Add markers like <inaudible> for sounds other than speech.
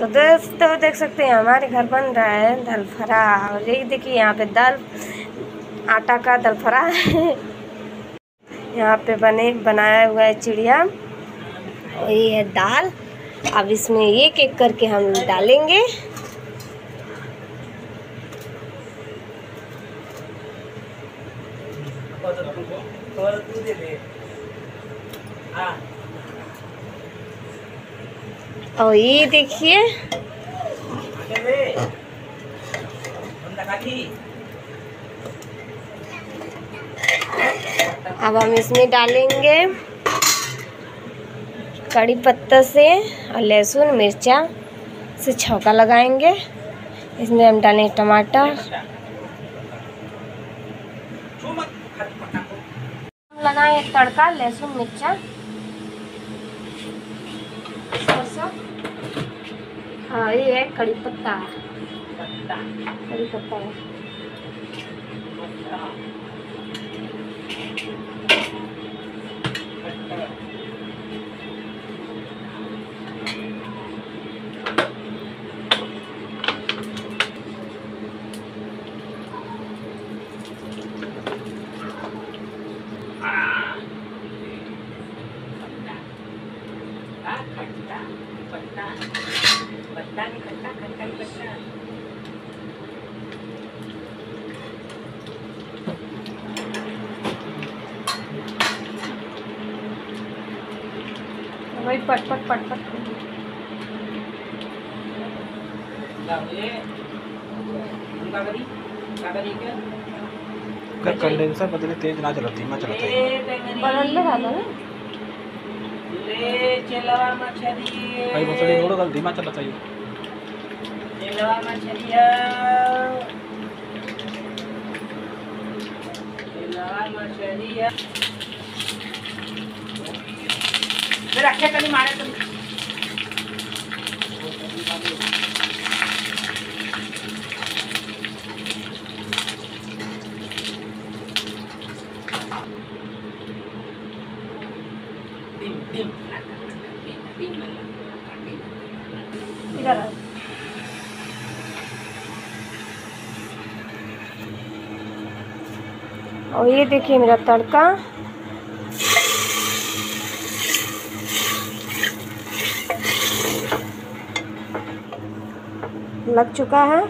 तो दोस्तों देख सकते हैं, हमारे घर बन रहा है दाल फ्रा और ये देखिए, यहाँ पे दाल, आटा का दाल फ्रा है। <laughs> यहाँ पे बने, बनाया हुआ है चिड़िया। और ये है दाल। अब इसमें एक एक करके हम डालेंगे। और ये देखिए। अब हम इसमें डालेंगे कड़ी पत्ता से और लहसुन, मिर्चा से छौका लगाएँगे। इसमें हम डालेंगे टमाटर। लगाएँगे तड़का, लहसुन, मिर्चा। हाँ ये है कड़ी पत्ता कड़ी पत्ता है वही पट पट पट पट। का कंडेंसर बदले तेज ना चला धीमा चलाता है बदल लगा दो ना? भाई मसड़ी रोड का धीमा चला चाहिए Selamat sedia. Selamat sedia. Gerak kita ni mana tu? Tim, tim, tim, tim, tim, tim, tim, tim, tim, और ये देखिए मेरा तड़का। लग चुका है।